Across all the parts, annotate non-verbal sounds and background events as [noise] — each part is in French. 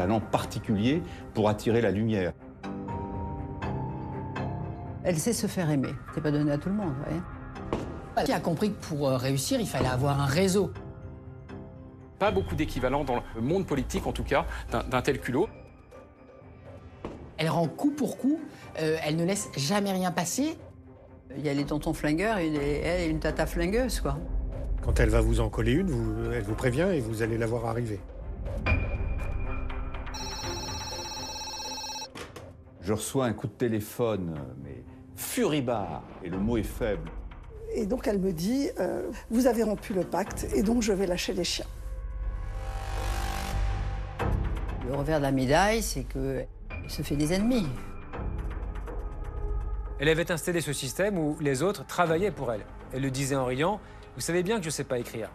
talent particulier pour attirer la lumière. Elle sait se faire aimer. C'est pas donné à tout le monde, vous voyez. Qui a compris que pour euh, réussir, il fallait avoir un réseau. Pas beaucoup d'équivalent dans le monde politique, en tout cas, d'un tel culot. Elle rend coup pour coup, euh, elle ne laisse jamais rien passer. Il y a les tontons flingueurs et elle est une tata flingueuse, quoi. Quand elle va vous en coller une, vous, elle vous prévient et vous allez la voir arriver. Je reçois un coup de téléphone, mais furibard, et le mot est faible. Et donc elle me dit, euh, vous avez rompu le pacte, et donc je vais lâcher les chiens. Le revers de la médaille, c'est qu'elle se fait des ennemis. Elle avait installé ce système où les autres travaillaient pour elle. Elle le disait en riant, vous savez bien que je ne sais pas écrire.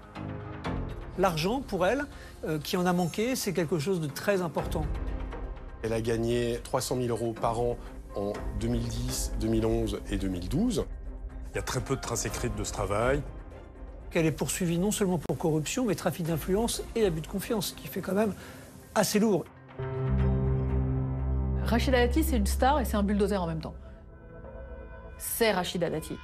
L'argent, pour elle, euh, qui en a manqué, c'est quelque chose de très important. Elle a gagné 300 000 euros par an en 2010, 2011 et 2012. Il y a très peu de traces écrites de ce travail. Qu'elle est poursuivie non seulement pour corruption, mais trafic d'influence et abus de confiance, ce qui fait quand même assez lourd. Rachida Dati, c'est une star et c'est un bulldozer en même temps. C'est Rachida Dati.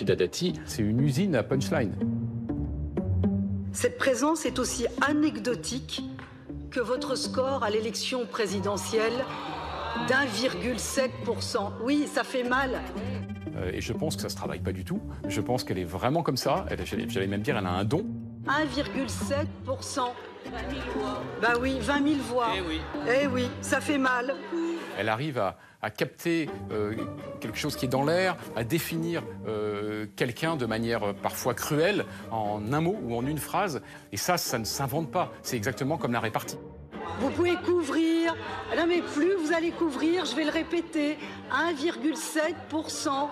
Rachida Dati, c'est une usine à punchline. Cette présence est aussi anecdotique que votre score à l'élection présidentielle d'1,7%. Oui, ça fait mal. Euh, et je pense que ça se travaille pas du tout. Je pense qu'elle est vraiment comme ça. J'allais même dire, elle a un don. 1,7%. 20 000 voix. Bah oui, 20 000 voix. Eh oui. Eh oui, ça fait mal. Elle arrive à, capter euh, quelque chose qui est dans l'air, à définir euh, quelqu'un de manière parfois cruelle en un mot ou en une phrase. Et ça, ça ne s'invente pas. C'est exactement comme la répartie. Vous pouvez couvrir, non mais plus vous allez couvrir, je vais le répéter, 1,7%.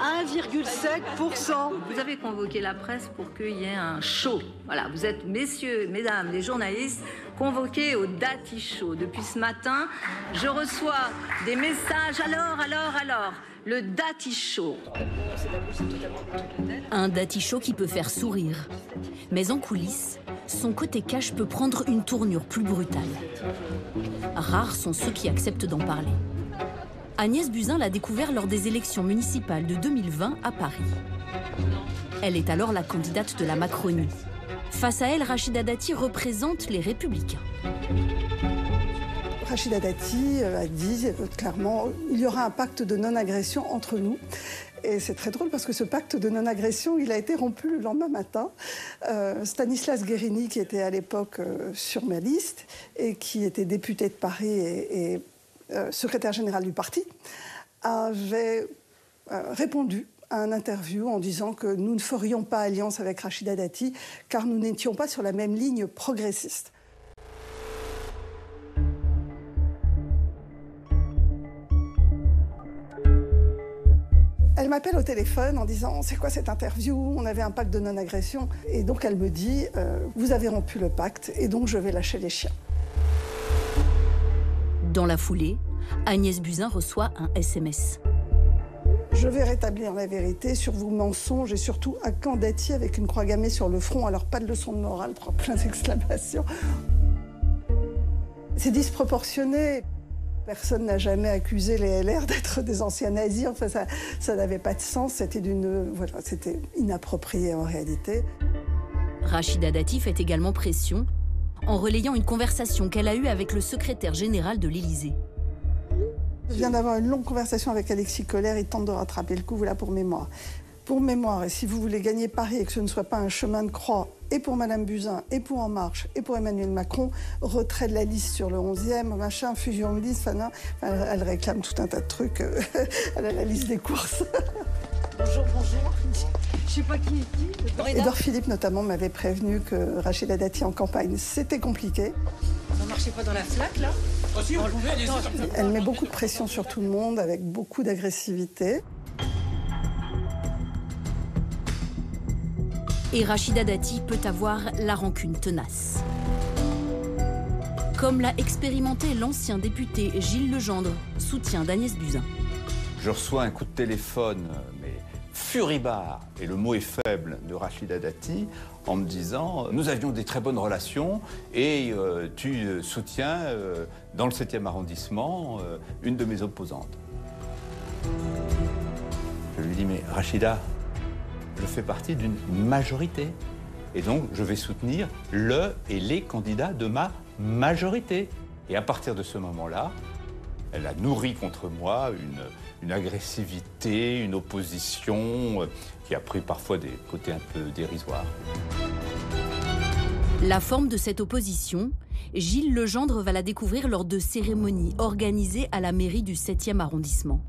1,7%. Vous avez convoqué la presse pour qu'il y ait un show. Voilà, vous êtes, messieurs, mesdames, les journalistes, convoqués au Dati Show. Depuis ce matin, je reçois des messages. Alors, alors, alors, le Dati Show. Un Dati Show qui peut faire sourire. Mais en coulisses, son côté cash peut prendre une tournure plus brutale. Rares sont ceux qui acceptent d'en parler. Agnès Buzyn l'a découvert lors des élections municipales de 2020 à Paris. Elle est alors la candidate de la Macronie. Face à elle, Rachida Dati représente les Républicains. Rachida Dati euh, a dit euh, clairement il y aura un pacte de non-agression entre nous. Et c'est très drôle parce que ce pacte de non-agression, il a été rompu le lendemain matin. Euh, Stanislas Guérini, qui était à l'époque sur ma liste et qui était député de Paris et secrétaire général du parti, avait répondu un interview en disant que nous ne ferions pas alliance avec Rachida Dati car nous n'étions pas sur la même ligne progressiste. Elle m'appelle au téléphone en disant C'est quoi cette interview? On avait un pacte de non-agression. Et donc elle me dit euh, Vous avez rompu le pacte et donc je vais lâcher les chiens. Dans la foulée, Agnès Buzyn reçoit un SMS. Je vais rétablir la vérité sur vos mensonges et surtout à Candati avec une croix gammée sur le front. Alors pas de leçon de morale, plein d'exclamations. C'est disproportionné. Personne n'a jamais accusé les LR d'être des anciens nazis. Ça n'avait pas de sens. C'était d'une, voilà, c'était inapproprié en réalité. Rachida Dati fait également pression en relayant une conversation qu'elle a eue avec le secrétaire général de l'Élysée. Je viens d'avoir une longue conversation avec Alexis Colère, il tente de rattraper le coup, voilà pour mémoire. Pour mémoire, et si vous voulez gagner Paris et que ce ne soit pas un chemin de croix, et pour Madame Buzyn, et pour En Marche, et pour Emmanuel Macron, retrait de la liste sur le 11e, machin, fusion de liste, enfin, elle réclame tout un tas de trucs, euh, [laughs] elle a la liste des courses. bonjour, bonjour. Je sais pas qui est qui. Edouard Philippe, notamment, m'avait prévenu que Rachida Dati en campagne, c'était compliqué. Ça marchait pas dans la flaque, là? Elle met beaucoup de pression sur tout le monde, avec beaucoup d'agressivité. Et Rachida Dati peut avoir la rancune tenace. Comme l'a expérimenté l'ancien député Gilles Legendre, soutien d'Agnès Buzyn. Je reçois un coup de téléphone, mais furibard, et le mot est faible, de Rachida Dati, en me disant Nous avions des très bonnes relations et euh, tu euh, soutiens euh, dans le 7e arrondissement euh, une de mes opposantes. Je lui dis Mais Rachida, je fais partie d'une majorité. Et donc, je vais soutenir le et les candidats de ma majorité. Et à partir de ce moment-là, elle a nourri contre moi une, une agressivité, une opposition euh, qui a pris parfois des côtés un peu dérisoires. La forme de cette opposition, Gilles Legendre va la découvrir lors de cérémonies organisées à la mairie du 7e arrondissement.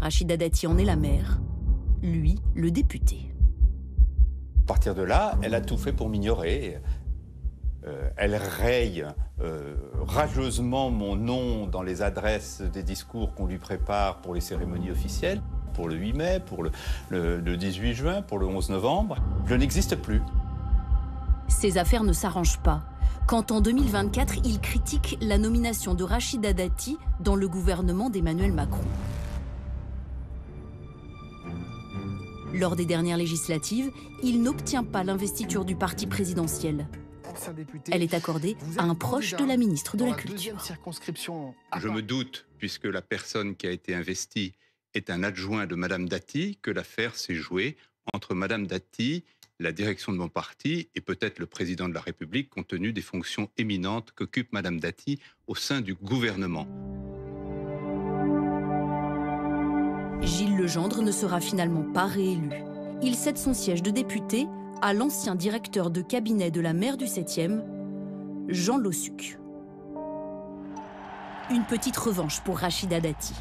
Rachida Dati en est la maire, lui le député. À partir de là, elle a tout fait pour m'ignorer. Euh, elle raye euh, rageusement mon nom dans les adresses des discours qu'on lui prépare pour les cérémonies officielles, pour le 8 mai, pour le, le- le 18 juin, pour le 11 novembre. Je n'existe plus. Ces affaires ne s'arrangent pas. Quand en 2024, il critique la nomination de Rachida Dati dans le gouvernement d'Emmanuel Macron. Lors des dernières législatives, il n'obtient pas l'investiture du parti présidentiel. Elle est accordée à un proche de la ministre de la Culture. circonscription. Je me doute, puisque la personne qui a été investie est un adjoint de Madame Dati, que l'affaire s'est jouée entre Madame Dati, la direction de mon parti et peut-être le président de la République, compte tenu des fonctions éminentes qu'occupe Madame Dati au sein du gouvernement. Gilles Legendre ne sera finalement pas réélu. Il cède son siège de député à l'ancien directeur de cabinet de la maire du 7e, Jean Lossuc. Une petite revanche pour Rachida Dati,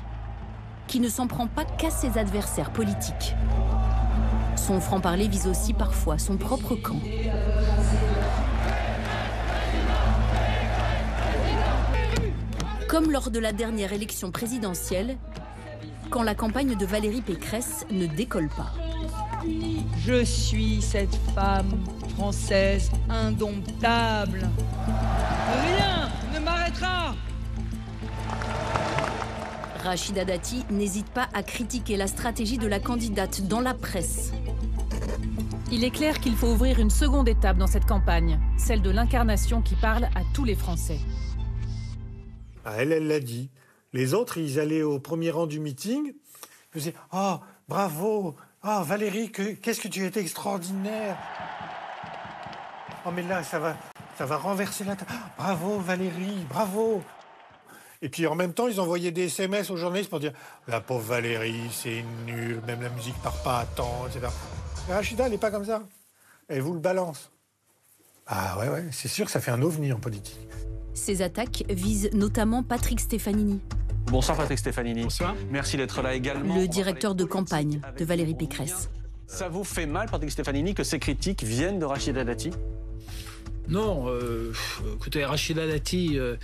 qui ne s'en prend pas qu'à ses adversaires politiques. Son franc-parler vise aussi parfois son propre camp. Comme lors de la dernière élection présidentielle, quand la campagne de Valérie Pécresse ne décolle pas. Je suis cette femme française indomptable. Rien ne m'arrêtera. Rachida Dati n'hésite pas à critiquer la stratégie de la candidate dans la presse. Il est clair qu'il faut ouvrir une seconde étape dans cette campagne, celle de l'incarnation qui parle à tous les Français. Ah, elle, elle l'a dit. Les autres, ils allaient au premier rang du meeting. Ils faisaient Oh, bravo Oh, Valérie, que- qu'est-ce que tu étais extraordinaire Oh, mais là, ça va, ça va renverser la table. Bravo, Valérie, bravo Et puis en même temps, ils envoyaient des SMS aux journalistes pour dire La pauvre Valérie, c'est nul, même la musique part pas à temps, etc. Rachida, elle n'est pas comme ça. Elle vous le balance. Ah ouais, ouais, c'est sûr que ça fait un ovni en politique. Ces attaques visent notamment Patrick Stefanini, Bonsoir Patrick Stefanini. Bonsoir. Merci d'être là également. le directeur de campagne de Valérie Pécresse. Ça vous fait mal, Patrick Stefanini, que ces critiques viennent de Rachida Dati Non, euh, écoutez, Rachida Dati, euh,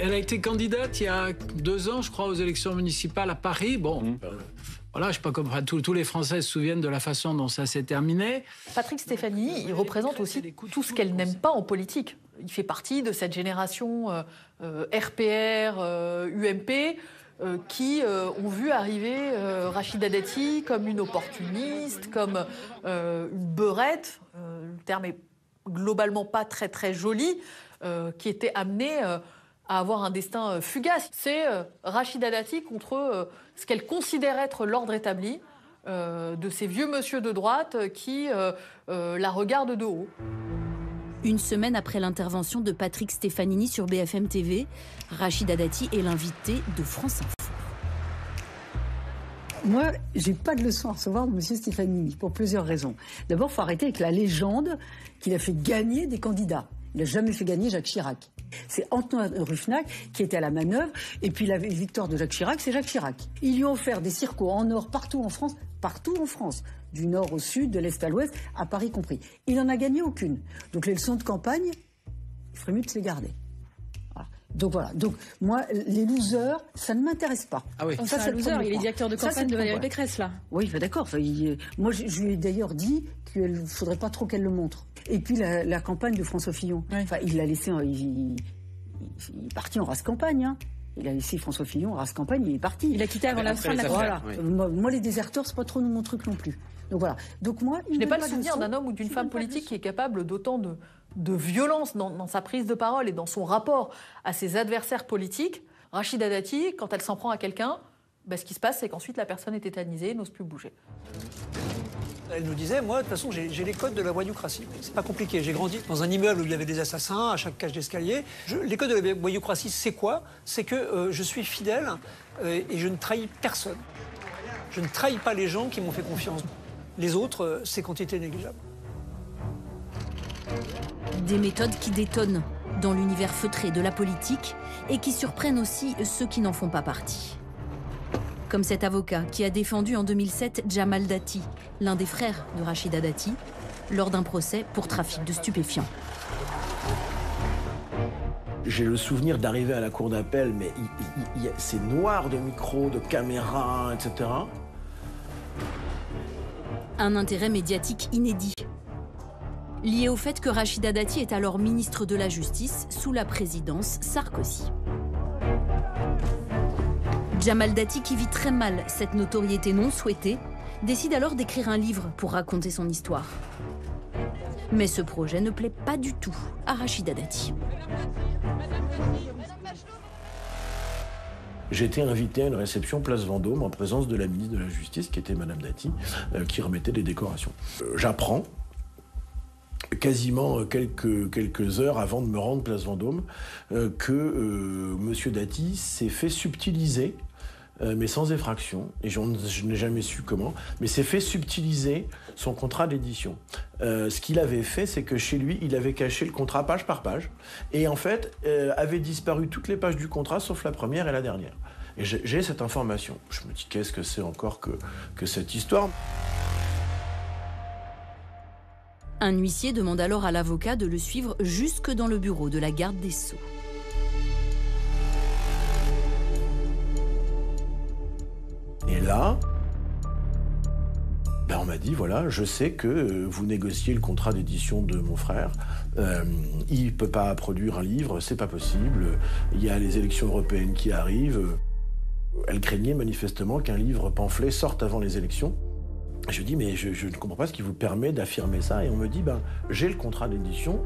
elle a été candidate il y a deux ans, je crois, aux élections municipales à Paris. Bon, euh, voilà, je sais pas comme enfin, tous, tous les Français se souviennent de la façon dont ça s'est terminé. Patrick Stéphanie, il représente aussi tout ce qu'elle n'aime pas en politique. Il fait partie de cette génération euh, euh, RPR, euh, UMP, euh, qui euh, ont vu arriver euh, Rachida Dati comme une opportuniste, comme une beurette, le terme est globalement pas très très joli, qui était amenée à avoir un destin euh, fugace. C'est euh, Rachida Dati contre euh, ce qu'elle considère être l'ordre établi de ces vieux monsieur de droite qui la regardent de haut. Une semaine après l'intervention de Patrick Stefanini sur BFM TV, Rachida Dati est l'invité de France Info. Moi, j'ai pas de leçon à recevoir de M. Stefanini, pour plusieurs raisons. D'abord, il faut arrêter avec la légende qu'il a fait gagner des candidats. Il n'a jamais fait gagner Jacques Chirac. C'est Antoine Ruffnac qui était à la manœuvre, et puis la victoire de Jacques Chirac, c'est Jacques Chirac. Ils lui ont offert des circos en or partout en France, partout en France, du nord au sud, de l'est à l'ouest, à Paris compris. Il n'en a gagné aucune. Donc les leçons de campagne, il ferait mieux de les garder. Voilà. Donc voilà. Donc moi, les losers, ça ne m'intéresse pas. Ah oui. Ça, C'est un loser, il est directeur de campagne de Valérie. Pécresse, là. Oui, d'accord. Enfin, il- moi, je, je lui ai d'ailleurs dit qu'il ne faudrait pas trop qu'elle le montre. Et puis la, la campagne de François Fillon. Enfin, il l'a laissé, en- il, il est parti en race campagne. Hein. Il a laissé François Fillon en race campagne, il est parti. Il a quitté avant la fin de la Voilà. Moi, moi, les déserteurs, c'est pas trop mon truc non plus. Donc voilà. Donc moi, Je il n'ai pas le de souvenir d'un homme ou d'une femme politique qui est capable d'autant de, de violence dans, sa prise de parole et dans son rapport à ses adversaires politiques. Rachida Dati, quand elle s'en prend à quelqu'un, ben, ce qui se passe, c'est qu'ensuite la personne est tétanisée, n'ose plus bouger. Elle nous disait, moi, de toute façon, j'ai les codes de la voyoucratie. C'est pas compliqué. J'ai grandi dans un immeuble où il y avait des assassins à chaque cage d'escalier. Les codes de la voyoucratie, c'est quoi? C'est que euh, je suis fidèle euh, et je ne trahis personne. Je ne trahis pas les gens qui m'ont fait confiance. Les autres, euh, c'est quantité négligeable. Des méthodes qui détonnent dans l'univers feutré de la politique et qui surprennent aussi ceux qui n'en font pas partie. Comme cet avocat qui a défendu en 2007 Jamal Dati, l'un des frères de Rachida Dati, lors d'un procès pour trafic de stupéfiants. J'ai le souvenir d'arriver à la cour d'appel, mais c'est noir de micros, de caméras, etc. Un intérêt médiatique inédit. Lié au fait que Rachida Dati est alors ministre de la Justice sous la présidence Sarkozy. Jamal Dati, qui vit très mal cette notoriété non souhaitée, décide alors d'écrire un livre pour raconter son histoire. Mais ce projet ne plaît pas du tout à Rachida Dati. Été invité à une réception place Vendôme en présence de la ministre de la Justice, qui était Madame Dati, euh, qui remettait des décorations. Euh, J'apprends, quasiment quelques, heures avant de me rendre place Vendôme, euh, que euh, Monsieur Dati s'est fait subtiliser, euh, mais sans effraction, et je n'ai jamais su comment, mais s'est fait subtiliser son contrat d'édition. Ce qu'il avait fait, c'est que chez lui, il avait caché le contrat page par page, et en fait, avait disparu toutes les pages du contrat, sauf la première et la dernière. Et j'ai j'ai cette information. Je me dis, qu'est-ce que c'est encore que, que cette histoire? Un huissier demande alors à l'avocat de le suivre jusque dans le bureau de la garde des Sceaux. Et là, ben on m'a dit, voilà, je sais que euh, vous négociez le contrat d'édition de mon frère. Euh, il ne peut pas produire un livre, c'est pas possible. Il y a les élections européennes qui arrivent. Elle craignait manifestement qu'un livre pamphlet sorte avant les élections. Je dis, mais je, ne comprends pas ce qui vous permet d'affirmer ça. Et on me dit, ben, j'ai le contrat d'édition.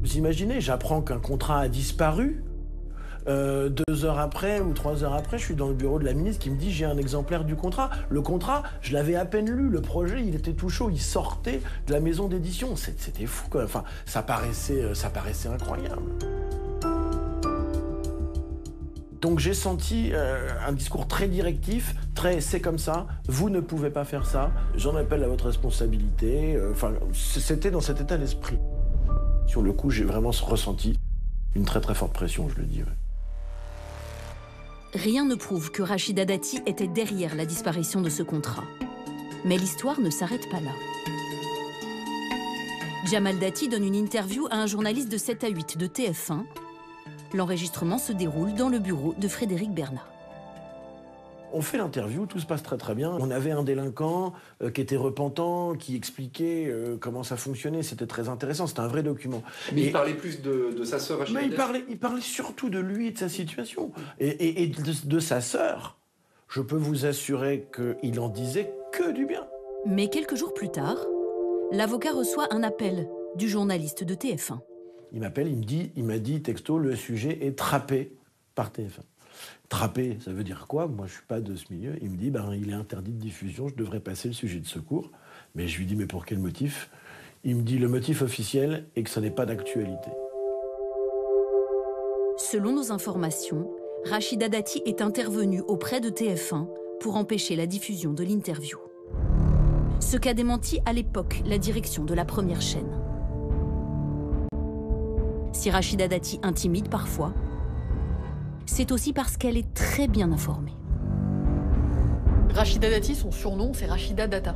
Vous imaginez, j'apprends qu'un contrat a disparu. Euh, deux heures après ou trois heures après, je suis dans le bureau de la ministre qui me dit j'ai un exemplaire du contrat. Le contrat, je l'avais à peine lu. Le projet, il était tout chaud. Il sortait de la maison d'édition. C'était fou. Quoi. Enfin, ça paraissait, euh, ça paraissait incroyable. Donc j'ai senti euh, un discours très directif, très c'est comme ça, vous ne pouvez pas faire ça, j'en appelle à votre responsabilité. Euh, Enfin, c'était dans cet état d'esprit. Sur le coup, j'ai vraiment ressenti une très très forte pression, je le dis. ouais. Rien ne prouve que Rachida Dati était derrière la disparition de ce contrat. Mais l'histoire ne s'arrête pas là. Jamal Dati donne une interview à un journaliste de 7 à 8 de TF1. L'enregistrement se déroule dans le bureau de Frédéric Bernat. On fait l'interview, tout se passe très très bien. On avait un délinquant euh, qui était repentant, qui expliquait euh, comment ça fonctionnait. C'était très intéressant, c'était un vrai document. Mais Et- il parlait plus de, de sa sœur Mais il parlait, il parlait surtout de lui et de sa situation. Et, et- et de, de sa sœur. Je peux vous assurer qu'il en disait que du bien. Mais quelques jours plus tard, l'avocat reçoit un appel du journaliste de TF1. Il m'appelle, il me dit, il m'a dit texto, le sujet est trappé par TF1. Trappé, ça veut dire quoi? Moi, je suis pas de ce milieu. Il me dit, ben, il est interdit de diffusion, je devrais passer le sujet de secours. Mais je lui dis, mais pour quel motif? Il me dit, le motif officiel est que ça n'est pas d'actualité. Selon nos informations, Rachida Dati est intervenue auprès de TF1 pour empêcher la diffusion de l'interview. Ce qu'a démenti à l'époque la direction de la première chaîne. Si Rachida Dati intimide parfois, c'est aussi parce qu'elle est très bien informée. Rachida Dati, son surnom, c'est Rachida Data.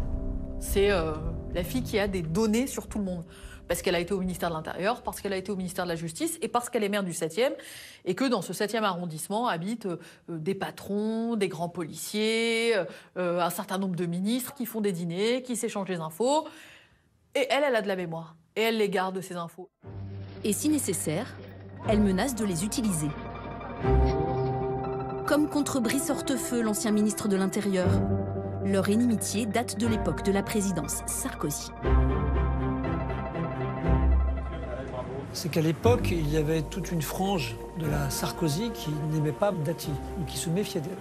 C'est euh, la fille qui a des données sur tout le monde. Parce qu'elle a été au ministère de l'Intérieur, parce qu'elle a été au ministère de la Justice et parce qu'elle est maire du 7e. Et que dans ce 7e arrondissement habitent euh, des patrons, des grands policiers, euh, un certain nombre de ministres qui font des dîners, qui s'échangent des infos. Et elle, elle a de la mémoire. Et elle les garde, ces infos. Et si nécessaire, elle menace de les utiliser. Comme contre Brice Hortefeux, l'ancien ministre de l'Intérieur. Leur inimitié date de l'époque de la présidence Sarkozy. C'est qu'à l'époque, il y avait toute une frange de la Sarkozy qui n'aimait pas Dati, ou qui se méfiait d'elle.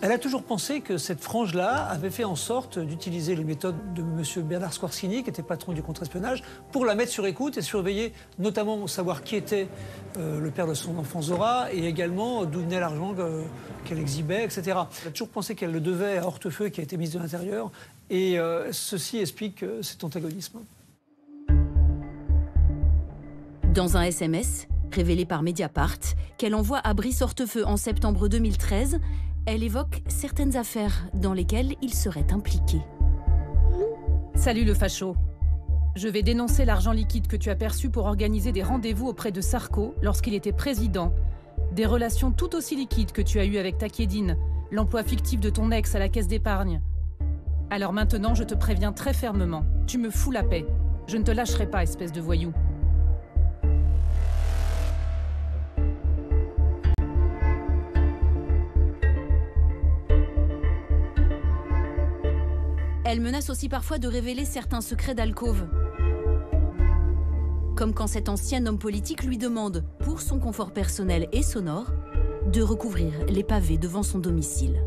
Elle a toujours pensé que cette frange-là avait fait en sorte d'utiliser les méthodes de M. Bernard Squarcini, qui était patron du contre-espionnage, pour la mettre sur écoute et surveiller notamment savoir qui était euh, le père de son enfant Zora et également d'où venait l'argent qu'elle exhibait, etc. Elle a toujours pensé qu'elle le devait à Hortefeux, qui a été ministre de l'Intérieur, et euh, ceci explique euh, cet antagonisme. Dans un SMS, révélé par Mediapart, qu'elle envoie à Brice Hortefeux en septembre 2013, elle évoque certaines affaires dans lesquelles il serait impliqué. Salut le facho. Je vais dénoncer l'argent liquide que tu as perçu pour organiser des rendez-vous auprès de Sarko lorsqu'il était président. Des relations tout aussi liquides que tu as eues avec Takedine, l'emploi fictif de ton ex à la caisse d'épargne. Alors maintenant, je te préviens très fermement. Tu me fous la paix. Je ne te lâcherai pas, espèce de voyou. Elle menace aussi parfois de révéler certains secrets d'alcôve. Comme quand cet ancien homme politique lui demande, pour son confort personnel et sonore, de recouvrir les pavés devant son domicile.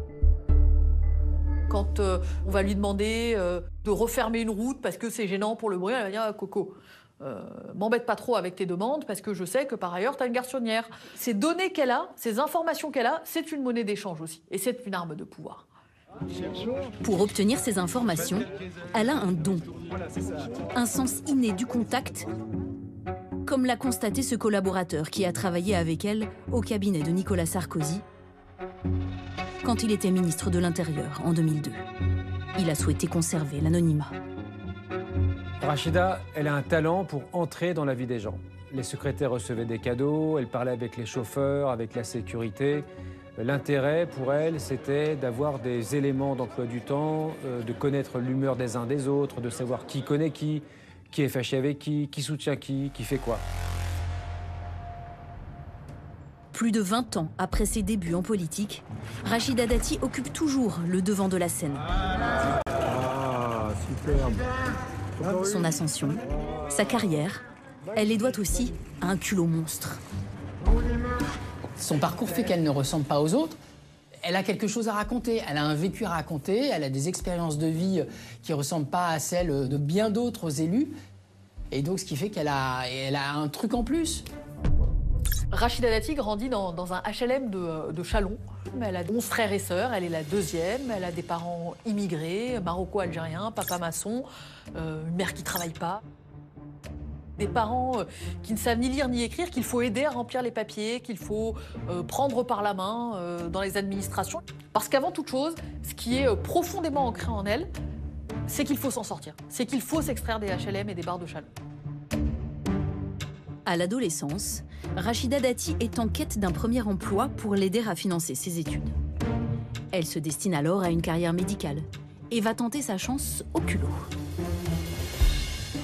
Quand euh, on va lui demander euh, de refermer une route parce que c'est gênant pour le bruit, elle va dire Coco, euh, m'embête pas trop avec tes demandes parce que je sais que par ailleurs tu as une garçonnière. Ces données qu'elle a, ces informations qu'elle a, c'est une monnaie d'échange aussi. Et c'est une arme de pouvoir. Pour obtenir ces informations, elle a un don, un sens inné du contact, comme l'a constaté ce collaborateur qui a travaillé avec elle au cabinet de Nicolas Sarkozy quand il était ministre de l'Intérieur en 2002. Il a souhaité conserver l'anonymat. Rachida, elle a un talent pour entrer dans la vie des gens. Les secrétaires recevaient des cadeaux, elle parlait avec les chauffeurs, avec la sécurité. L'intérêt pour elle, c'était d'avoir des éléments d'emploi du temps, euh, de connaître l'humeur des uns des autres, de savoir qui connaît qui, qui est fâché avec qui, qui soutient qui, qui fait quoi. Plus de 20 ans après ses débuts en politique, Rachida Dati occupe toujours le devant de la scène. Ah, superbe. Son ascension, sa carrière, elle les doit aussi à un culot monstre. Son parcours fait qu'elle ne ressemble pas aux autres. Elle a quelque chose à raconter, elle a un vécu à raconter, elle a des expériences de vie qui ne ressemblent pas à celles de bien d'autres élus. Et donc, ce qui fait qu'elle a, un truc en plus. Rachida Dati grandit dans, un HLM de, de Chalon. Elle a 11 frères et sœurs, elle est la deuxième. Elle a des parents immigrés, maroco-algériens, papa maçon, euh, une mère qui travaille pas. Des parents euh, qui ne savent ni lire ni écrire, qu'il faut aider à remplir les papiers, qu'il faut euh, prendre par la main euh, dans les administrations. Parce qu'avant toute chose, ce qui est profondément ancré en elle, c'est qu'il faut s'en sortir. C'est qu'il faut s'extraire des HLM et des bars de Chalon. À l'adolescence, Rachida Dati est en quête d'un premier emploi pour l'aider à financer ses études. Elle se destine alors à une carrière médicale et va tenter sa chance au culot.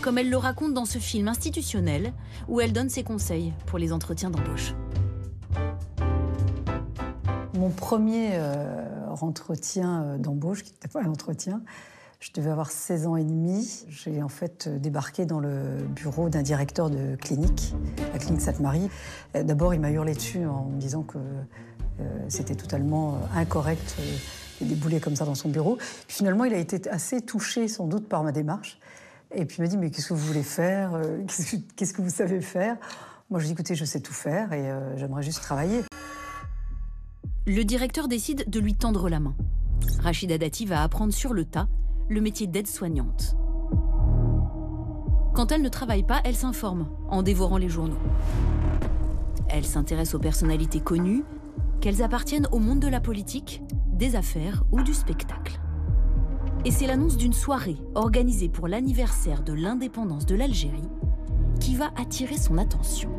Comme elle le raconte dans ce film institutionnel où elle donne ses conseils pour les entretiens d'embauche. Mon premier euh, entretien euh, d'embauche, qui n'était pas un entretien, je devais avoir 16 ans et demi. J'ai en fait débarqué dans le bureau d'un directeur de clinique, la clinique Sainte-Marie. Euh, D'abord, il m'a hurlé dessus en me disant que c'était totalement incorrect de débouler comme ça dans son bureau. Finalement, il a été assez touché sans doute par ma démarche. Et puis il m'a dit, mais qu'est-ce que vous voulez faire Euh, [laughs] Qu'est-ce que- vous savez faire? Moi, je dis, écoutez, je sais tout faire et euh, j'aimerais juste travailler. Le directeur décide de lui tendre la main. Rachida Dati va apprendre sur le tas le métier d'aide-soignante. Quand elle ne travaille pas, elle s'informe en dévorant les journaux. Elle s'intéresse aux personnalités connues, qu'elles appartiennent au monde de la politique, des affaires ou du spectacle. Et c'est l'annonce d'une soirée organisée pour l'anniversaire de l'indépendance de l'Algérie qui va attirer son attention.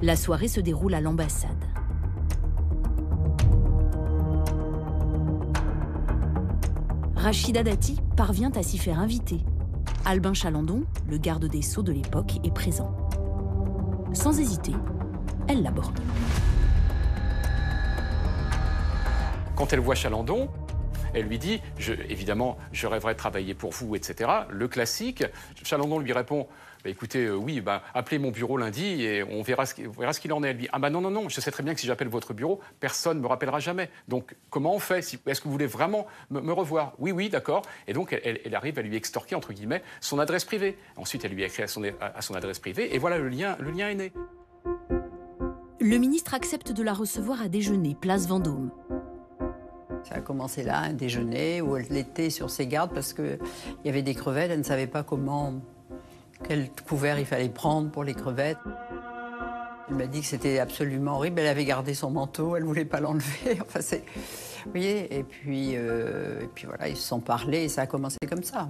La soirée se déroule à l'ambassade. Rachida Dati parvient à s'y faire inviter. Albin Chalandon, le garde des Sceaux de l'époque, est présent. Sans hésiter, elle l'aborde. Quand elle voit Chalandon, elle lui dit, évidemment, je rêverais de travailler pour vous, etc. Le classique. Chalandon lui répond, bah, écoutez, euh, oui, bah, appelez mon bureau lundi et on verra ce, qu'il en est. Elle dit, ah bah non, non, non, je sais très bien que si j'appelle votre bureau, personne ne me rappellera jamais. Donc comment on fait Est-ce que vous voulez vraiment me, revoir? Oui, oui, d'accord. Et donc elle, arrive à lui extorquer, entre guillemets, son adresse privée. Ensuite, elle lui écrit à son, à son adresse privée et voilà, le lien, le lien est né. Le ministre accepte de la recevoir à déjeuner, place Vendôme. Ça a commencé là, un déjeuner où elle était sur ses gardes parce qu'il y avait des crevettes, elle ne savait pas comment, quel couvert il fallait prendre pour les crevettes. Elle m'a dit que c'était absolument horrible. Elle avait gardé son manteau, elle ne voulait pas l'enlever. [laughs] Enfin, c'est. Vous Et puis, euh, et puis voilà, ils se sont parlé et ça a commencé comme ça.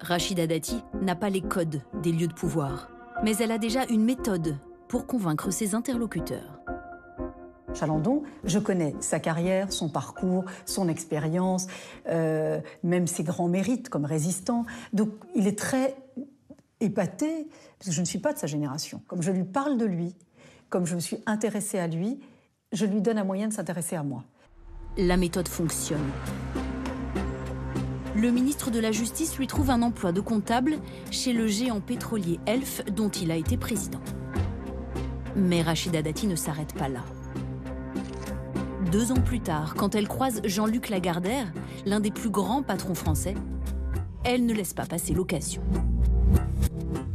Rachida Dati n'a pas les codes des lieux de pouvoir, mais elle a déjà une méthode pour convaincre ses interlocuteurs. Chalandon, je connais sa carrière, son parcours, son expérience, euh, même ses grands mérites comme résistant. Donc il est très épaté, parce que je ne suis pas de sa génération. Comme je lui parle de lui, comme je me suis intéressée à lui, je lui donne un moyen de s'intéresser à moi. La méthode fonctionne. Le ministre de la Justice lui trouve un emploi de comptable chez le géant pétrolier Elf dont il a été président. Mais Rachida Dati ne s'arrête pas là. Deux ans plus tard, quand elle croise Jean-Luc Lagardère, l'un des plus grands patrons français, elle ne laisse pas passer l'occasion.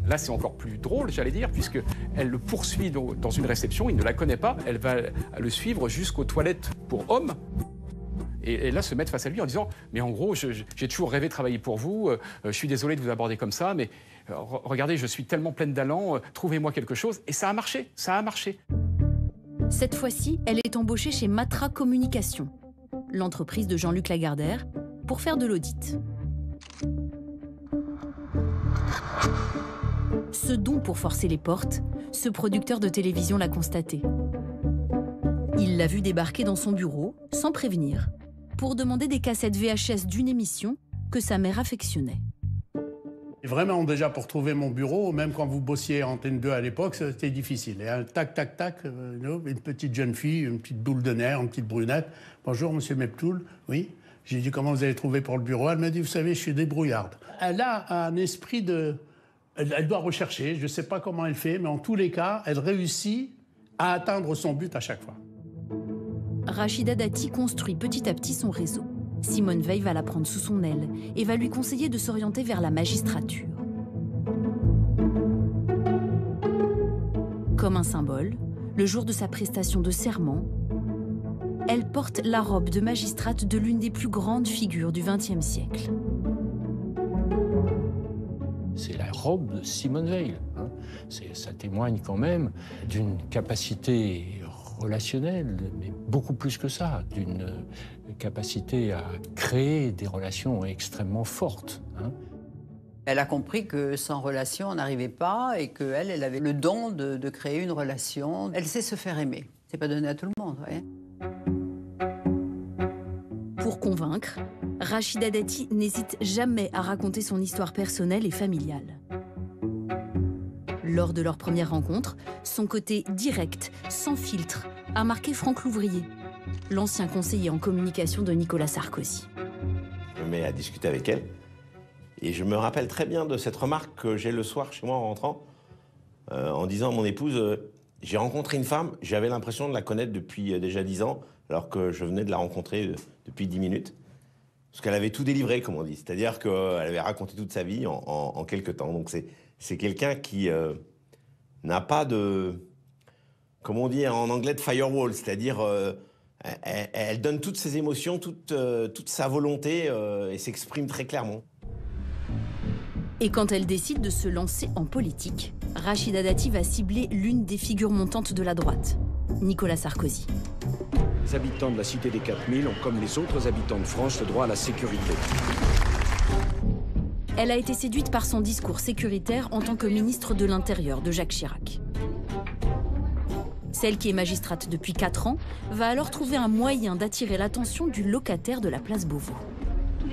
Là, c'est encore plus drôle, j'allais dire, puisque elle le poursuit dans une réception, il ne la connaît pas, elle va le suivre jusqu'aux toilettes pour hommes. Et, là, se mettre face à lui en disant Mais en gros, j'ai toujours rêvé de travailler pour vous, euh, je suis désolé de vous aborder comme ça, mais euh, regardez, je suis tellement pleine d'allant, euh, trouvez-moi quelque chose. Et ça a marché, ça a marché. Cette fois-ci, elle est embauchée chez Matra Communication, l'entreprise de Jean-Luc Lagardère, pour faire de l'audit. Ce don pour forcer les portes, ce producteur de télévision l'a constaté. Il l'a vu débarquer dans son bureau, sans prévenir, pour demander des cassettes VHS d'une émission que sa mère affectionnait. Vraiment, déjà, pour trouver mon bureau, même quand vous bossiez Antenne 2 à l'époque, c'était difficile. Et un tac, tac, tac, euh, une petite jeune fille, une petite boule de nerfs, une petite brunette. Bonjour, monsieur Meptoul. Oui. J'ai dit, comment vous avez trouvé pour le bureau? Elle m'a dit, vous savez, je suis débrouillarde. Elle a un esprit de. Elle, doit rechercher, je ne sais pas comment elle fait, mais en tous les cas, elle réussit à atteindre son but à chaque fois. Rachida Dati construit petit à petit son réseau. Simone Veil va la prendre sous son aile et va lui conseiller de s'orienter vers la magistrature. Comme un symbole, le jour de sa prestation de serment, elle porte la robe de magistrate de l'une des plus grandes figures du XXe siècle. C'est la robe de Simone Veil. Hein. Ça témoigne quand même d'une capacité relationnelle, mais beaucoup plus que ça, d'une capacité à créer des relations extrêmement fortes. Hein. Elle a compris que sans relation, on n'arrivait pas et qu'elle, elle avait le don de, créer une relation. Elle sait se faire aimer. C'est pas donné à tout le monde. Pour convaincre, Rachida Dati n'hésite jamais à raconter son histoire personnelle et familiale. Lors de leur première rencontre, son côté direct, sans filtre, a marqué Franck Louvrier, l'ancien conseiller en communication de Nicolas Sarkozy. Je me mets à discuter avec elle. Et je me rappelle très bien de cette remarque que j'ai le soir chez moi en rentrant, euh, en disant à mon épouse euh, J'ai rencontré une femme, j'avais l'impression de la connaître depuis euh, déjà dix ans, alors que je venais de la rencontrer depuis dix minutes. Parce qu'elle avait tout délivré, comme on dit. C'est-à-dire qu'elle avait raconté toute sa vie en, quelques temps. Donc c'est quelqu'un qui n'a pas de. Comment on dit en anglais de firewall, c'est-à-dire elle, donne toutes ses émotions, toute, euh, toute sa volonté euh, et s'exprime très clairement. Et quand elle décide de se lancer en politique, Rachida Dati va cibler l'une des figures montantes de la droite, Nicolas Sarkozy. Les habitants de la cité des 4000 ont, comme les autres habitants de France, le droit à la sécurité. Elle a été séduite par son discours sécuritaire en tant que ministre de l'Intérieur de Jacques Chirac. Celle qui est magistrate depuis 4 ans va alors trouver un moyen d'attirer l'attention du locataire de la place Beauvau.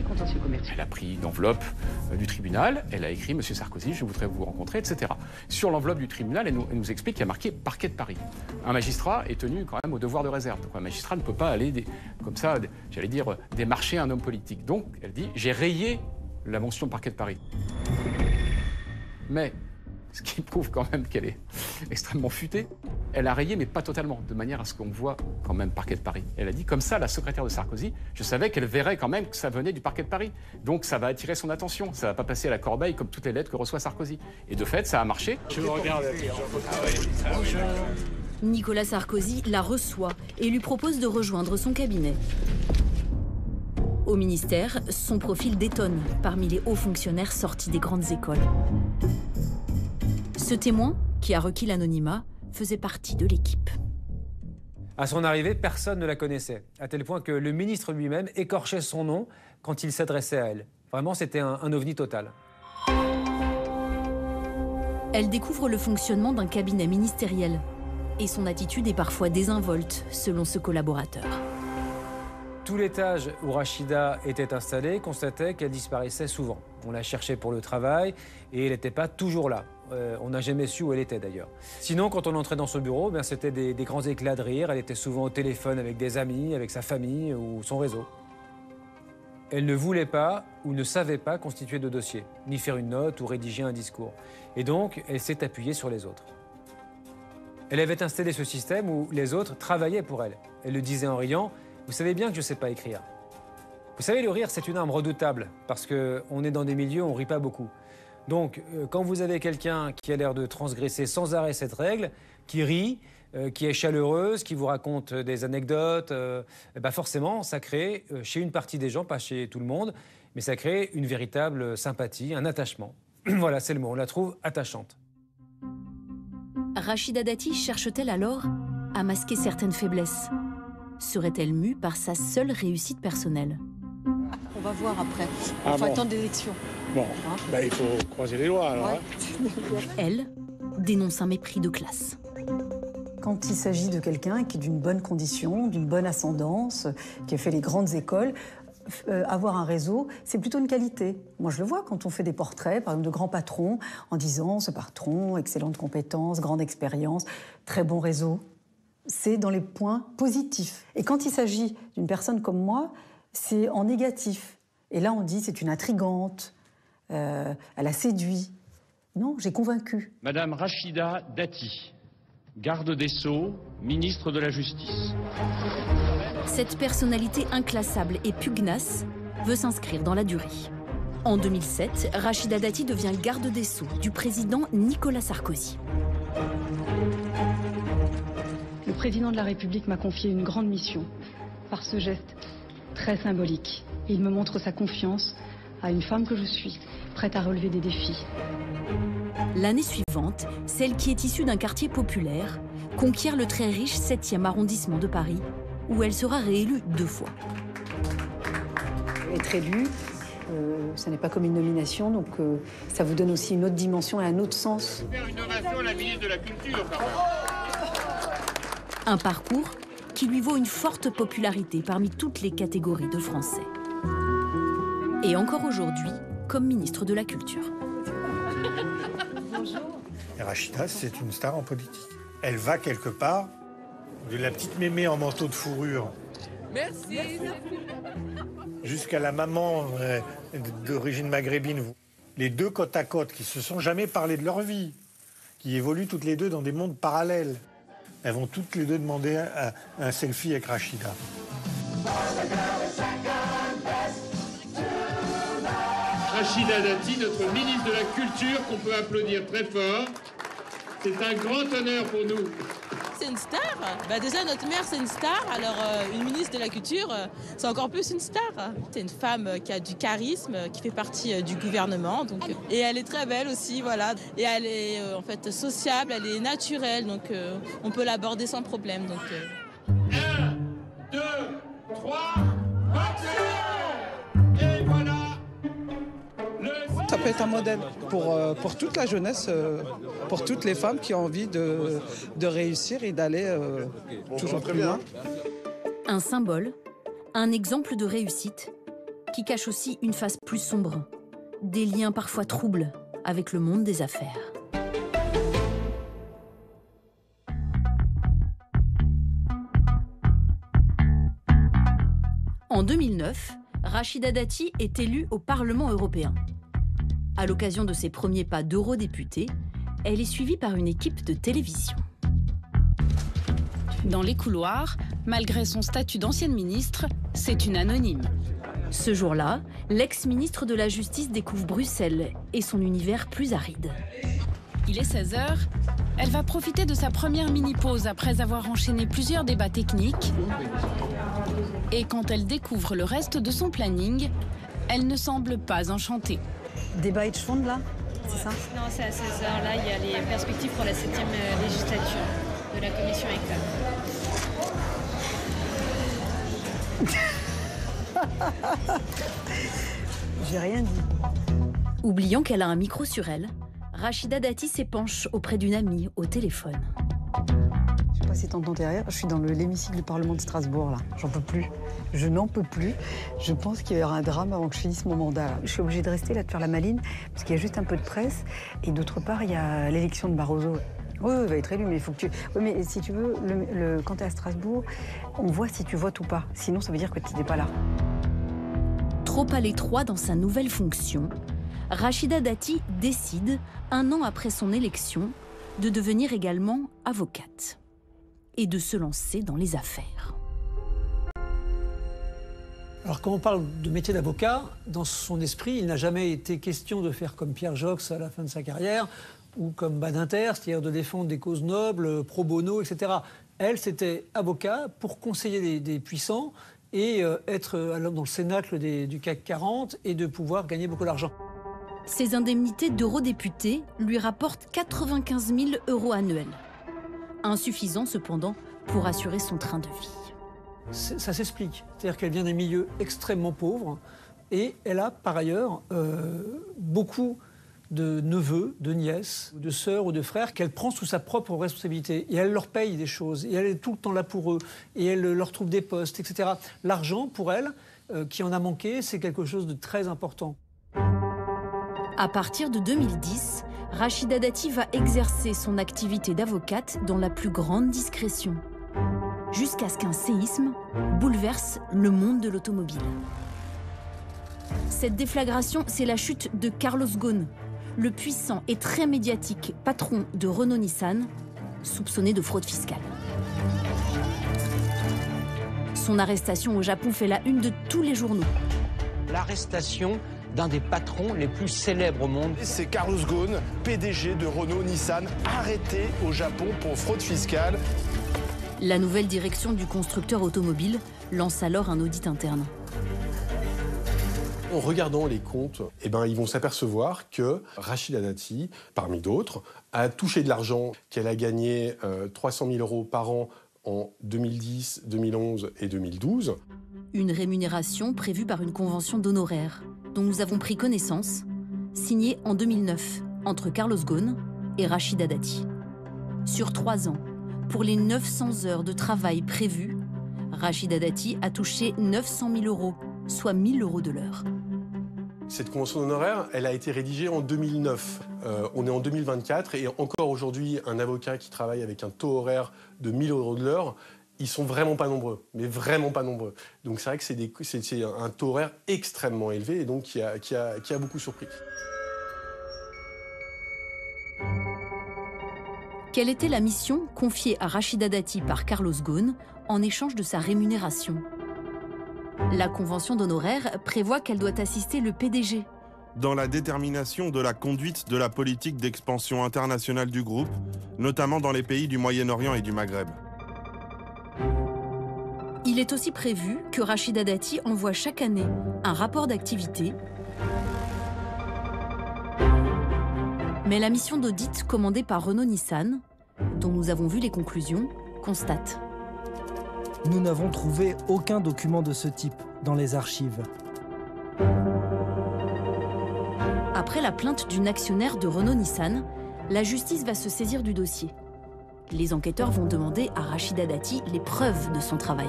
contentieux commerciaux. Elle a pris une enveloppe euh, du tribunal, elle a écrit Monsieur Sarkozy, je voudrais vous rencontrer, etc. Sur l'enveloppe du tribunal, elle nous, elle nous explique qu'il y a marqué parquet de Paris. Un magistrat est tenu quand même au devoir de réserve. Donc un magistrat ne peut pas aller des- comme ça, j'allais dire, euh, démarcher un homme politique. Donc elle dit j'ai rayé la mention parquet de Paris. Mais ce qui prouve quand même qu'elle est extrêmement futée. Elle a rayé, mais pas totalement, de manière à ce qu'on voit quand même parquet de Paris. Elle a dit, comme ça, la secrétaire de Sarkozy, je savais qu'elle verrait quand même que ça venait du parquet de Paris. Donc ça va attirer son attention. Ça va pas passer à la corbeille comme toutes les lettres que reçoit Sarkozy. Et de fait, ça a marché. Je vous regarde. Nicolas Sarkozy la reçoit et lui propose de rejoindre son cabinet. Au ministère, son profil détonne parmi les hauts fonctionnaires sortis des grandes écoles. Ce témoin, qui a requis l'anonymat, faisait partie de l'équipe. À son arrivée, personne ne la connaissait, à tel point que le ministre lui-même écorchait son nom quand il s'adressait à elle. Vraiment, c'était un, un ovni total. Elle découvre le fonctionnement d'un cabinet ministériel. Et son attitude est parfois désinvolte, selon ce collaborateur. Tout l'étage où Rachida était installée constatait qu'elle disparaissait souvent. On la cherchait pour le travail et elle n'était pas toujours là. Euh, on n'a jamais su où elle était d'ailleurs. Sinon, quand on entrait dans son bureau, ben, c'était des, des grands éclats de rire. Elle était souvent au téléphone avec des amis, avec sa famille ou son réseau. Elle ne voulait pas ou ne savait pas constituer de dossier, ni faire une note ou rédiger un discours. Et donc, elle s'est appuyée sur les autres. Elle avait installé ce système où les autres travaillaient pour elle. Elle le disait en riant Vous savez bien que je ne sais pas écrire. Vous savez, le rire, c'est une arme redoutable parce qu'on est dans des milieux où on ne rit pas beaucoup. Donc, euh, quand vous avez quelqu'un qui a l'air de transgresser sans arrêt cette règle, qui rit, euh, qui est chaleureuse, qui vous raconte euh, des anecdotes, euh, ben forcément, ça crée euh, chez une partie des gens, pas chez tout le monde, mais ça crée une véritable sympathie, un attachement. [clears throat] voilà, c'est le mot. On la trouve attachante. Rachida Dati cherche-t-elle alors à masquer certaines faiblesses? Serait-elle mue par sa seule réussite personnelle? On va voir après. Ah Il faut bon. attendre l'élection. Bon, bah, il faut croiser les doigts alors. Ouais. hein. Elle dénonce un mépris de classe. Quand il s'agit de quelqu'un qui est d'une bonne condition, d'une bonne ascendance, qui a fait les grandes écoles, euh, avoir un réseau, c'est plutôt une qualité. Moi, je le vois quand on fait des portraits, par exemple, de grands patrons, en disant ce patron, excellente compétence, grande expérience, très bon réseau. C'est dans les points positifs. Et quand il s'agit d'une personne comme moi, c'est en négatif. Et là, on dit c'est une intrigante, euh, elle a séduit. Non, j'ai convaincu. Madame Rachida Dati, garde des Sceaux, ministre de la Justice. Cette personnalité inclassable et pugnace veut s'inscrire dans la durée. En 2007, Rachida Dati devient garde des Sceaux du président Nicolas Sarkozy. Le président de la République m'a confié une grande mission par ce geste très symbolique. Il me montre sa confiance à une femme que je suis, prête à relever des défis. L'année suivante, celle qui est issue d'un quartier populaire conquiert le très riche 7e arrondissement de Paris, où elle sera réélue deux fois. Être élu, euh, ce n'est pas comme une nomination, donc euh, ça vous donne aussi une autre dimension et un autre sens. Faire une ovation à la ministre de la Culture, quand même. Un parcours qui lui vaut une forte popularité parmi toutes les catégories de Français. Et encore aujourd'hui, comme ministre de la Culture. Et Rachida, c'est une star en politique. Elle va quelque part, de la petite mémé en manteau de fourrure Merci. jusqu'à la maman euh, d'origine maghrébine. Les deux côte à côte qui se sont jamais parlé de leur vie, qui évoluent toutes les deux dans des mondes parallèles. Elles vont toutes les deux demander un, un selfie avec Rachida. Rachida Dati, notre ministre de la Culture, qu'on peut applaudir très fort. C'est un grand honneur pour nous. C'est une star. Bah déjà, notre mère, c'est une star. Alors, euh, une ministre de la Culture, euh, c'est encore plus une star. C'est une femme euh, qui a du charisme, qui fait partie du gouvernement. Donc, et elle est très belle aussi, voilà. Et elle est en fait sociable, elle est naturelle. Donc, on peut l'aborder sans problème. Donc, euh, Deux, trois, Être un modèle pour, euh, pour toute la jeunesse, euh, pour toutes les femmes qui ont envie de, de réussir et d'aller euh, toujours plus loin. Un symbole, un exemple de réussite, qui cache aussi une face plus sombre, des liens parfois troubles avec le monde des affaires. En 2009, Rachida Dati est élue au Parlement européen. À l'occasion de ses premiers pas d'eurodéputée, elle est suivie par une équipe de télévision. Dans les couloirs, malgré son statut d'ancienne ministre, c'est une anonyme. Ce jour-là, l'ex-ministre de la Justice découvre Bruxelles et son univers plus aride. Il est 16h. Elle va profiter de sa première mini-pause après avoir enchaîné plusieurs débats techniques. Et quand elle découvre le reste de son planning, elle ne semble pas enchantée. Débat Edgefond, là C'est ça Non, c'est à 16h. Là, il y a les perspectives pour la 7e législature de la commission ECLA. [laughs] J'ai rien dit. Oubliant qu'elle a un micro sur elle, Rachida Dati s'épanche auprès d'une amie au téléphone. Pas si t'entends derrière, je suis dans le- l'hémicycle du Parlement de Strasbourg là. J'en peux plus. Je n'en peux plus. Je pense qu'il y aura un drame avant que je finisse mon mandat. Je suis obligée de rester là, de faire la maline, parce qu'il y a juste un peu de presse. Et d'autre part, il y a l'élection de Barroso. Oui, il va être élu, mais il faut que tu. Oui, mais si tu veux, le, le- quand tu es à Strasbourg, on voit si tu votes ou pas. Sinon, ça veut dire que tu n'es pas là. Trop à l'étroit dans sa nouvelle fonction, Rachida Dati décide, un an après son élection, de devenir également avocate et de se lancer dans les affaires. Alors quand on parle de métier d'avocat, dans son esprit, il n'a jamais été question de faire comme Pierre Jox à la fin de sa carrière ou comme Badinter, c'est-à-dire de défendre des causes nobles, pro bono, etc. Elle, c'était avocat pour conseiller des, des puissants et euh, être euh, dans le cénacle des- du CAC 40 et de pouvoir gagner beaucoup d'argent. Ses indemnités d'eurodéputé lui rapportent 95 000 euros annuels. Insuffisant cependant pour assurer son train de vie. Ça s'explique. C'est-à-dire qu'elle vient des milieux extrêmement pauvres et elle a par ailleurs euh, beaucoup de neveux, de nièces, de sœurs ou de frères qu'elle prend sous sa propre responsabilité. Et elle leur paye des choses. Et elle est tout le temps là pour eux. Et elle leur trouve des postes, etc. L'argent, pour elle, euh, qui en a manqué, c'est quelque chose de très important. À partir de 2010, Rachida Dati va exercer son activité d'avocate dans la plus grande discrétion, jusqu'à ce qu'un séisme bouleverse le monde de l'automobile. Cette déflagration, c'est la chute de Carlos Ghosn, le puissant et très médiatique patron de Renault-Nissan, soupçonné de fraude fiscale. Son arrestation au Japon fait la une de tous les journaux. L'arrestation d'un des patrons les plus célèbres au monde. C'est Carlos Ghosn, PDG de Renault-Nissan, arrêté au Japon pour fraude fiscale. La nouvelle direction du constructeur automobile lance alors un audit interne. En regardant les comptes, eh ben, ils vont s'apercevoir que Rachida Dati, parmi d'autres, a touché de l'argent qu'elle a gagné euh, 300 000 euros par an en 2010, 2011 et 2012. Une rémunération prévue par une convention d'honoraires dont nous avons pris connaissance, signée en 2009 entre Carlos Ghosn et Rachida Dati. Sur trois ans, pour les 900 heures de travail prévues, Rachida Dati a touché 900 000 euros, soit 1000 euros de l'heure. Cette convention d'honoraires, elle a été rédigée en 2009. Euh, on est en 2024 et encore aujourd'hui, un avocat qui travaille avec un taux horaire de 1000 euros de l'heure, ils sont vraiment pas nombreux, mais vraiment pas nombreux. Donc c'est vrai que c'est des- c'est c'est un taux horaire extrêmement élevé et donc qui a, qui a- qui a beaucoup surpris. Quelle était la mission confiée à Rachida Dati par Carlos Ghosn en échange de sa rémunération? La convention d'honoraires prévoit qu'elle doit assister le PDG, dans la détermination de la conduite de la politique d'expansion internationale du groupe, notamment dans les pays du Moyen-Orient et du Maghreb. Il est aussi prévu que Rachida Dati envoie chaque année un rapport d'activité. Mais la mission d'audit commandée par Renault-Nissan, dont nous avons vu les conclusions, constate. Nous n'avons trouvé aucun document de ce type dans les archives. Après la plainte d'une actionnaire de Renault-Nissan, la justice va se saisir du dossier. Les enquêteurs vont demander à Rachida Dati les preuves de son travail.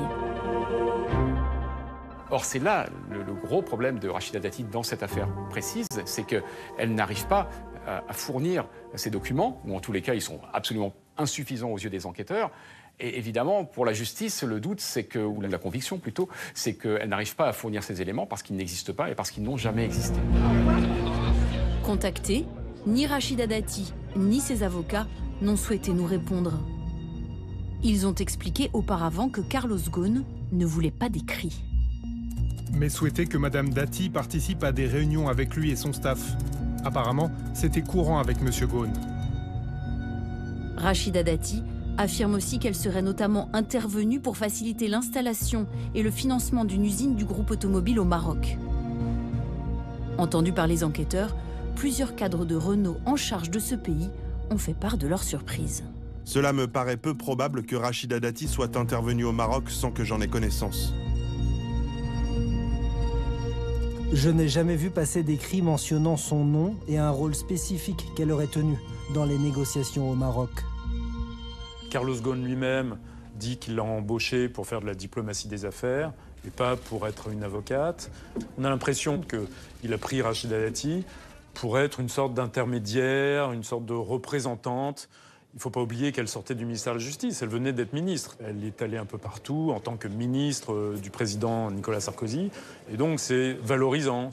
Or, c'est là le, le, gros problème de Rachida Dati dans cette affaire précise, c'est qu'elle n'arrive pas à, à fournir ces documents, ou en tous les cas, ils sont absolument insuffisants aux yeux des enquêteurs. Et évidemment, pour la justice, le doute, c'est que, ou la conviction plutôt, c'est qu'elle n'arrive pas à fournir ces éléments parce qu'ils n'existent pas et parce qu'ils n'ont jamais existé. Contactés, ni Rachida Dati, ni ses avocats n'ont souhaité nous répondre. Ils ont expliqué auparavant que Carlos Ghosn ne voulait pas d'écrit. Mais souhaitait que Madame Dati participe à des réunions avec lui et son staff. Apparemment, c'était courant avec Monsieur Ghosn. Rachida Dati affirme aussi qu'elle serait notamment intervenue pour faciliter l'installation et le financement d'une usine du groupe automobile au Maroc. Entendus par les enquêteurs, plusieurs cadres de Renault en charge de ce pays ont fait part de leur surprise. Cela me paraît peu probable que Rachida Dati soit intervenue au Maroc sans que j'en ai connaissance. Je n'ai jamais vu passer d'écrit mentionnant son nom et un rôle spécifique qu'elle aurait tenu dans les négociations au Maroc. Carlos Ghosn lui-même dit qu'il l'a embauché pour faire de la diplomatie des affaires et pas pour être une avocate. On a l'impression qu'il a pris Rachida Dati pour être une sorte d'intermédiaire, une sorte de représentante. Il ne faut pas oublier qu'elle sortait du ministère de la Justice, elle venait d'être ministre. Elle est allée un peu partout en tant que ministre du président Nicolas Sarkozy. Et donc c'est valorisant.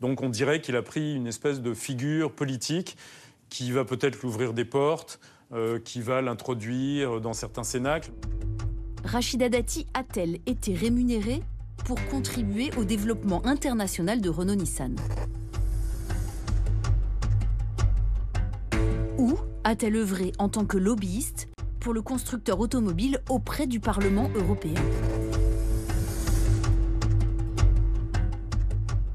Donc on dirait qu'il a pris une espèce de figure politique qui va peut-être l'ouvrir des portes, euh, qui va l'introduire dans certains cénacles. Rachida Dati a-t-elle été rémunérée pour contribuer au développement international de Renault-Nissan a-t-elle œuvré en tant que lobbyiste pour le constructeur automobile auprès du Parlement européen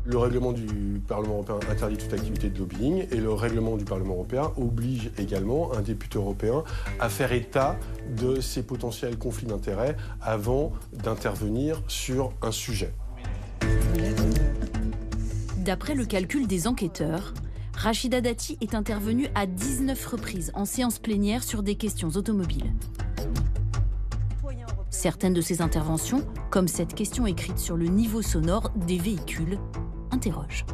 Le règlement du Parlement européen interdit toute activité de lobbying et le règlement du Parlement européen oblige également un député européen à faire état de ses potentiels conflits d'intérêts avant d'intervenir sur un sujet. D'après le calcul des enquêteurs, Rachida Dati est intervenue à 19 reprises en séance plénière sur des questions automobiles. Certaines de ces interventions, comme cette question écrite sur le niveau sonore des véhicules, interrogent.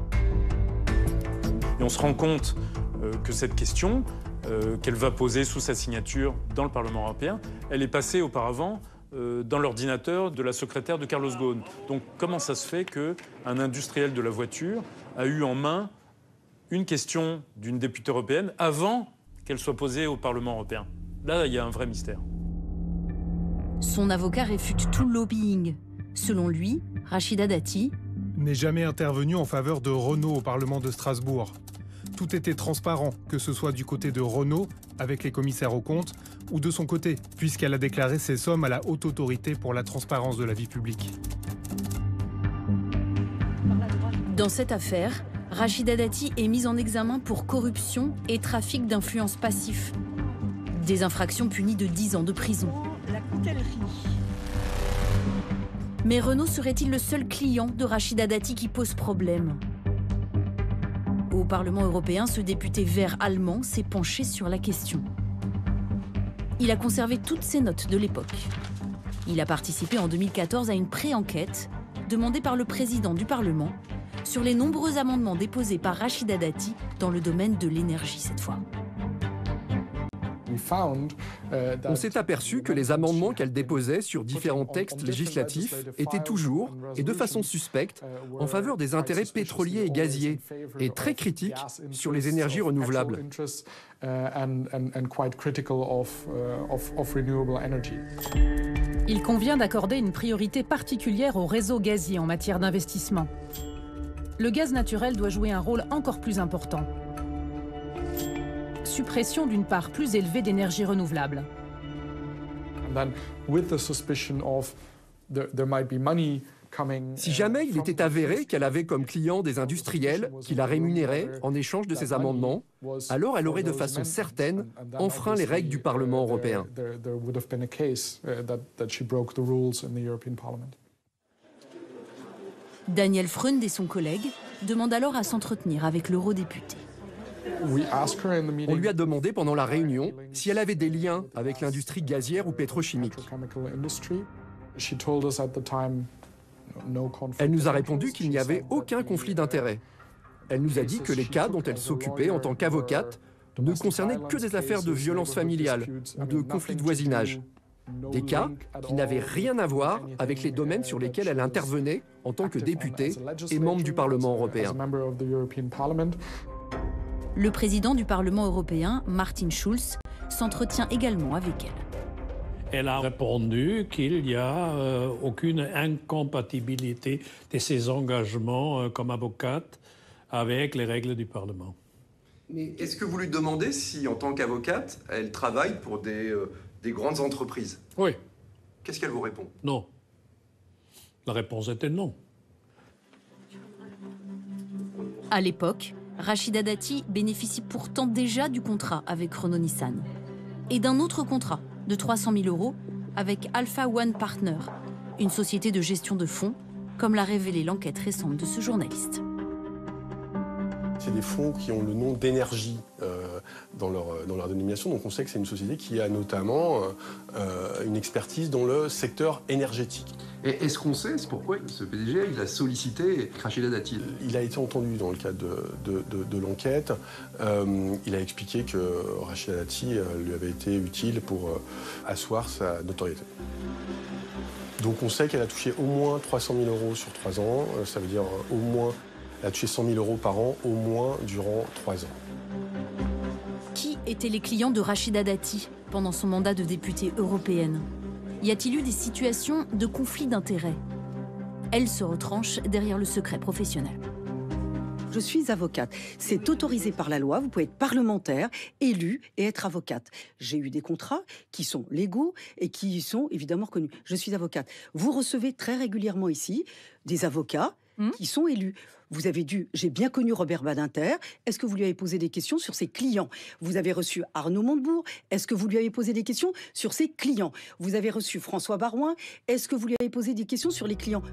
Et on se rend compte euh, que cette question, euh, qu'elle va poser sous sa signature dans le Parlement européen, elle est passée auparavant euh, dans l'ordinateur de la secrétaire de Carlos Ghosn. Donc comment ça se fait qu'un industriel de la voiture a eu en main une question d'une députée européenne avant qu'elle soit posée au Parlement européen Là, il y a un vrai mystère. Son avocat réfute tout lobbying. Selon lui, Rachida Dati n'est jamais intervenu en faveur de Renault au Parlement de Strasbourg. Tout était transparent, que ce soit du côté de Renault, avec les commissaires aux comptes, ou de son côté, puisqu'elle a déclaré ses sommes à la haute autorité pour la transparence de la vie publique. Dans cette affaire, Rachida Dati est mise en examen pour corruption et trafic d'influence passif. Des infractions punies de 10 ans de prison. La. Mais Renault serait-il le seul client de Rachida Dati qui pose problème? Au Parlement européen, ce député vert allemand s'est penché sur la question. Il a conservé toutes ses notes de l'époque. Il a participé en 2014 à une pré-enquête demandée par le président du Parlement sur les nombreux amendements déposés par Rachida Dati dans le domaine de l'énergie cette fois. On s'est aperçu que les amendements qu'elle déposait sur différents textes législatifs étaient toujours, et de façon suspecte, en faveur des intérêts pétroliers et gaziers, et très critiques sur les énergies renouvelables. Il convient d'accorder une priorité particulière au réseau gazier en matière d'investissement. Le gaz naturel doit jouer un rôle encore plus important suppression d'une part plus élevée d'énergie renouvelable. Si jamais il était avéré qu'elle avait comme client des industriels qui la rémunéraient en échange de ses amendements, alors elle aurait de façon certaine enfreint les règles du Parlement européen. Daniel Freund et son collègue demandent alors à s'entretenir avec l'eurodéputé. On lui a demandé pendant la réunion si elle avait des liens avec l'industrie gazière ou pétrochimique. Elle nous a répondu qu'il n'y avait aucun conflit d'intérêts. Elle nous a dit que les cas dont elle s'occupait en tant qu'avocate ne concernaient que des affaires de violence familiale ou de conflits de voisinage. Des cas qui n'avaient rien à voir avec les domaines sur lesquels elle intervenait en tant que députée et membre du Parlement européen. Le président du Parlement européen, Martin Schulz, s'entretient également avec elle. Elle a répondu qu'il n'y a euh, aucune incompatibilité de ses engagements euh, comme avocate avec les règles du Parlement. Mais est-ce que vous lui demandez si, en tant qu'avocate, elle travaille pour des, euh, des grandes entreprises Oui. Qu'est-ce qu'elle vous répond? Non. La réponse était non. À l'époque, Rachida Dati bénéficie pourtant déjà du contrat avec Renault Nissan et d'un autre contrat de 300 000 euros avec Alpha One Partner, une société de gestion de fonds, comme l'a révélé l'enquête récente de ce journaliste. C'est des fonds qui ont le nom d'énergie euh, dans, leur, dans leur dénomination. Donc on sait que c'est une société qui a notamment euh, une expertise dans le secteur énergétique. Et est-ce qu'on sait pourquoi ce PDG il a sollicité Rachida Dati Il a été entendu dans le cadre de, de, de, l'enquête. Euh, il a expliqué que Rachida Dati lui avait été utile pour asseoir sa notoriété. Donc on sait qu'elle a touché au moins 300 000 euros sur trois ans. Ça veut dire au moins elle a touché 100 000 euros par an, au moins durant trois ans. Étaient les clients de Rachida Dati pendant son mandat de députée européenne Y a-t-il eu des situations de conflit d'intérêts? Elle se retranche derrière le secret professionnel. Je suis avocate. C'est autorisé par la loi. Vous pouvez être parlementaire, élu et être avocate. J'ai eu des contrats qui sont légaux et qui sont évidemment reconnus. Je suis avocate. Vous recevez très régulièrement ici des avocats qui sont élus. Vous avez dû, j'ai bien connu Robert Badinter. Est-ce que vous lui avez posé des questions sur ses clients? Vous avez reçu Arnaud Montebourg. Est-ce que vous lui avez posé des questions sur ses clients? Vous avez reçu François Barouin. Est-ce que vous lui avez posé des questions sur les clients?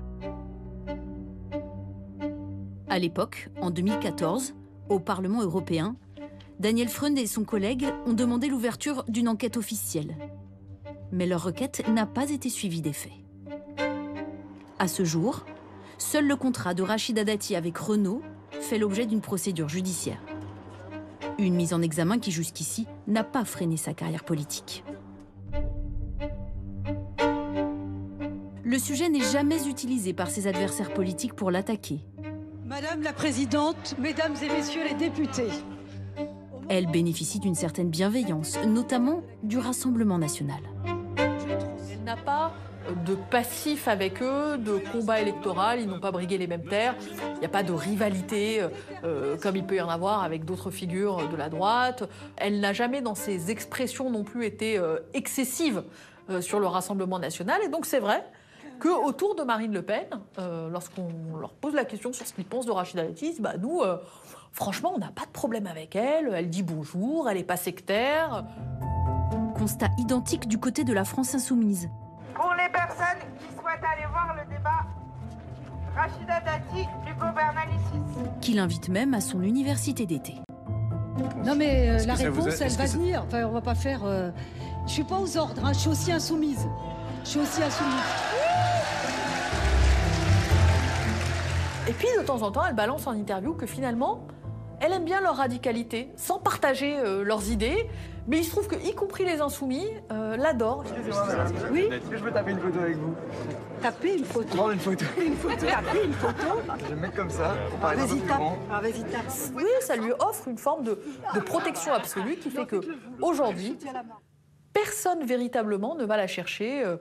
À l'époque, en 2014, au Parlement européen, Daniel Freund et son collègue ont demandé l'ouverture d'une enquête officielle. Mais leur requête n'a pas été suivie des faits. À ce jour, seul le contrat de Rachida Dati avec Renault fait l'objet d'une procédure judiciaire. Une mise en examen qui jusqu'ici n'a pas freiné sa carrière politique. Le sujet n'est jamais utilisé par ses adversaires politiques pour l'attaquer. Madame la Présidente, Mesdames et Messieurs les députés, Elle bénéficie d'une certaine bienveillance, notamment du Rassemblement national. Elle n'a pas de passif avec eux, de combat électoral, ils n'ont pas brigué les mêmes terres, il n'y a pas de rivalité euh, comme il peut y en avoir avec d'autres figures de la droite. Elle n'a jamais dans ses expressions non plus été euh, excessive euh, sur le Rassemblement national et donc c'est vrai que autour de Marine Le Pen, euh, lorsqu'on leur pose la question sur ce qu'ils pensent de Rachida Dati, bah nous, euh, franchement, on n'a pas de problème avec elle. Elle dit bonjour, elle n'est pas sectaire. Constat identique du côté de la France insoumise. Les personnes qui souhaitent aller voir le débat, Rachida Dati, Hugo Bernalicis. Qu'il invite même à son université d'été. Non mais euh, la a- réponse, elle va ça- venir. Enfin, on va pas faire. euh, Je suis pas aux ordres. hein, Je suis aussi insoumise. Je suis aussi insoumise. Et puis de temps en temps, elle balance en interview que finalement, elle aime bien leur radicalité, sans partager euh, leurs idées. Mais il se trouve que, y compris les insoumis, euh, l'adorent. Oui. Est-ce que je peux taper une photo avec vous Taper une photo. Prendre une photo. Une photo. Taper une photo. Je vais me mettre comme ça. pour paraître un peu Vas-y, plus tape. grand. Ah, vas-y, tape. Oui, ça lui offre une forme de, de protection absolue qui fait que aujourd'hui, personne véritablement ne va la chercher, euh,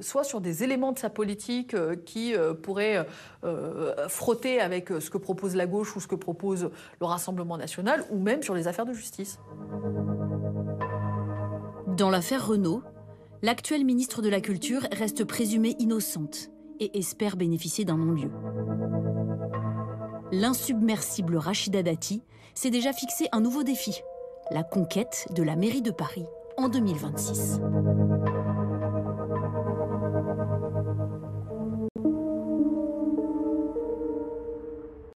soit sur des éléments de sa politique euh, qui euh, pourraient euh, frotter avec euh, ce que propose la gauche ou ce que propose le Rassemblement national, ou même sur les affaires de justice. Dans l'affaire Renault, l'actuelle ministre de la Culture reste présumée innocente et espère bénéficier d'un non-lieu. L'insubmersible Rachida Dati s'est déjà fixé un nouveau défi, la conquête de la mairie de Paris en 2026.